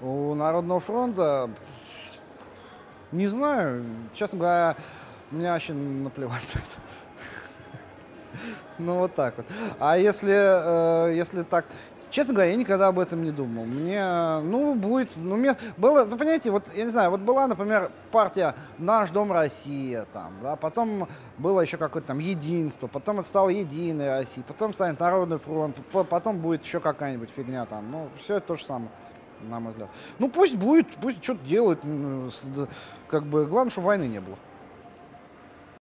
У Народного фронта, не знаю, честно говоря, мне вообще наплевать. Ну вот так вот. А если, э, если так, честно говоря, я никогда об этом не думал. Мне, ну, будет, ну, мне было, вы понимаете, вот, я не знаю, вот была, например, партия «Наш дом Россия», там, да, потом было еще какое-то там единство, потом это стало «Единая Россия», потом станет Народный фронт, по- потом будет еще какая-нибудь фигня там, ну, все это то же самое на мой взгляд. Ну пусть будет, пусть что-то делают, м, с- д- как бы, главное, чтобы войны не было.